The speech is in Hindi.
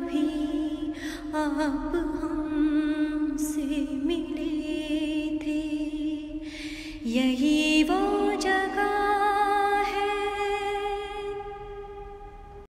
कभी आप हमसे मिले थे। यही वो